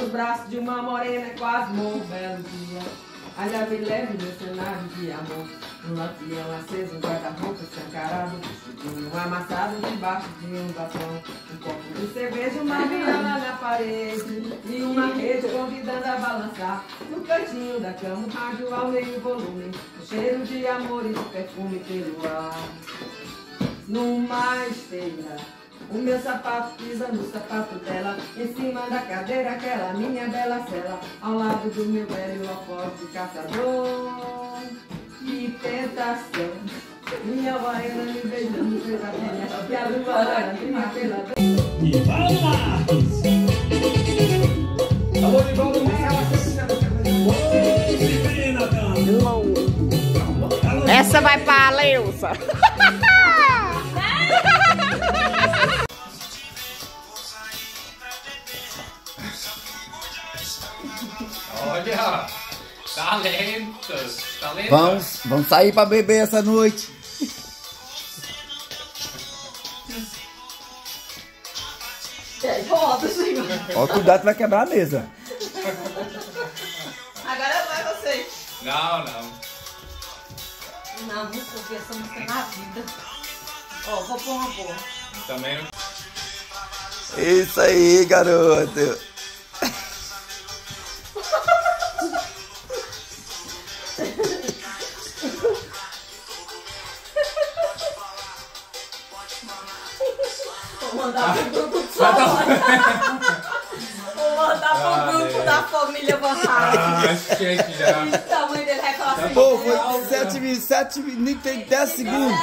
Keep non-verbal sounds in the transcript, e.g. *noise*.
braços de uma morena quase um belo dia. Ainda me leve meu cenário de amor. Um lampião aceso, um guarda-roupa escancarado, um amassado debaixo de um batom. Um copo de cerveja, uma viola na parede e uma rede convidando a balançar. No cantinho da cama, um rádio ao meio volume, um cheiro de amor e de perfume pelo ar. Numa esteira, o meu sapato pisa no sapato dela, em cima da cadeira, aquela minha bela cela, ao lado do meu velho forte caçador. Que tentação, minha baiana me beijando pela perna, e a lua baiana pela E vai Marcos! Alô, Nivaldo, Essa vai pra Leusa. *laughs* Olha, talentos, talentos. Vamos, vamos sair pra beber essa noite. Volta, senhor. Ó, cuidado, vai quebrar a mesa. Agora vai você. Não, não. Não, não ouvi essa música na vida. Ó, vou pôr uma boa. Também não. Isso aí, garoto. Vou mandar pro grupo do Vou mandar pro grupo da família Vantage. Ah, gente, já. O tamanho dele vai falar assim. Pô, foi 7 minutos, 7 minutos, tem 10 segundos.